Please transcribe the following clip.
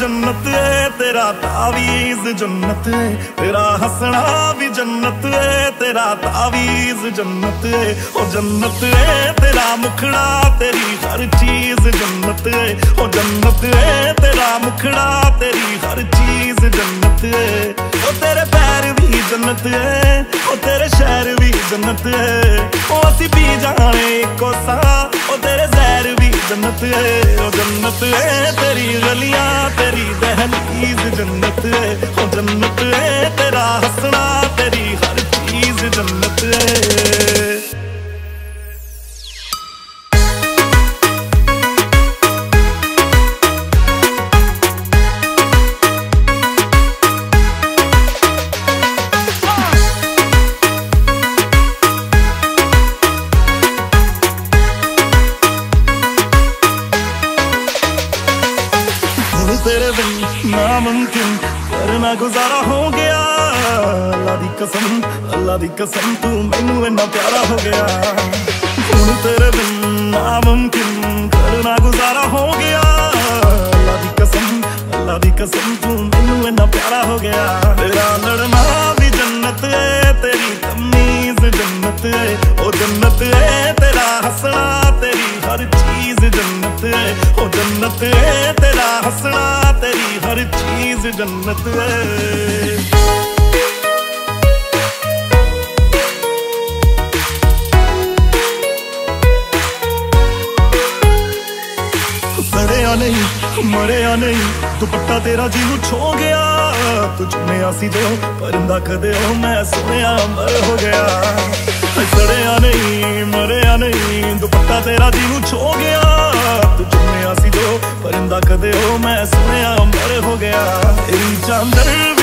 ਜੰਨਤ ਏ, ਤੇਰਾ ਤਾਵੀਜ਼ ਜੰਨਤ ਏ। ਤੇਰਾ ਹੱਸਣਾ ਵੀ ਜੰਨਤ ਏ, ਤੇਰਾ ਤਾਵੀਜ਼ ਜੰਨਤ ਏ। ਉਹ ਜੰਨਤ ਏ, ਤੇਰਾ ਮੁਖੜਾ, ਤੇਰੀ ਹਰ ਚੀਜ਼ ਜੰਨਤ ਏ। ਉਹ ਜੰਨਤ ਏ, ਤੇਰਾ ਮੁਖੜਾ, ਤੇਰੀ ਹਰ ਚੀਜ਼ ਜੰਨਤ ਏ। ਉਹ ਤੇਰੇ ਪੈਰ ਵੀ ਜੰਨਤ ਏ, ਉਹ ਤੇਰੇ ਸ਼ਹਿਰ ਵੀ ਜੰਨਤ ਏ। ਉਹ ਅਸੀਂ ਵੀ ਜਾਣੇ ਕੋਸਾ ਉਹ ਤੇਰੇ ਜ਼ਹਿਰ ਵੀ ਜੰਨਤ ਏ। ਉਹ ਜੰਨਤ ਏ, ਤੇਰੀ ਗਲੀਆਂ ਚੀਜ਼ ਜੰਨਤ ਏ ਤੇਰੇ ਬਿਨ ਨਾਮੁਮਕਿਨ ਕਰਨਾ ਗੁਜ਼ਾਰਾ ਹੋ ਗਿਆ। ਅੱਲਾ ਦੀ ਕਸਮ, ਅੱਲਾ ਦੀ ਕਸਮ, ਤੂੰ ਮੈਨੂੰ ਇੰਨਾ ਪਿਆਰਾ ਹੋ ਗਿਆ। ਹੁਣ ਤੇਰੇ ਬਿਨ ਨਾਮੁਮਕਿਨ ਕਰਨਾ ਗੁਜ਼ਾਰਾ ਹੋ ਗਿਆ। ਅੱਲਾ ਦੀ ਕਸਮ, ਅੱਲਾ ਦੀ ਕਸਮ, ਤੂੰ ਮੈਨੂੰ ਇੰਨਾ ਪਿਆਰਾ ਹੋ ਗਿਆ। ਤੇਰਾ ਲੜਨਾ ਵੀ ਜੰਨਤ ਏ, ਤੇਰੀ ਤਮੀਜ਼ ਜੰਨਤ ਏ, ਉਹ ਜੰਨਤ ਏ, ਤੇਰਾ ਹੱਸਣਾ ਉਹ ਜੰਨਤ ਏ, ਤੇਰਾ ਹੱਸਣਾ ਤੇਰੀ ਹਰ ਚੀਜ਼ ਜੰਨਤ ਏ। ਸੜਿਆ ਨਹੀਂ ਮਰਿਆ ਨਹੀਂ, ਦੁਪੱਟਾ ਤੇਰਾ ਜੀ ਨੂੰ ਛੋ ਗਿਆ। ਤੂੰ ਚੁੰਮਿਆ ਸੀ ਜੋ ਪਰਿੰਦਾ ਕਦੇ ਉਹ ਮੈਂ ਸੁਣਿਆ ਮਰ ਹੋ ਗਿਆ। ਸੜਿਆ ਨਹੀਂ ਮਰਿਆ ਨਹੀਂ, ਦੁਪੱਟਾ ਤੇਰਾ ਜੀ ਨੂੰ ਛੋ ਗਿਆ। ਮੈਂ ਸੁਣਿਆ ਮਰ ਹੋ ਗਿਆ। ਤੇਰੀ ਚਾਂਦਰ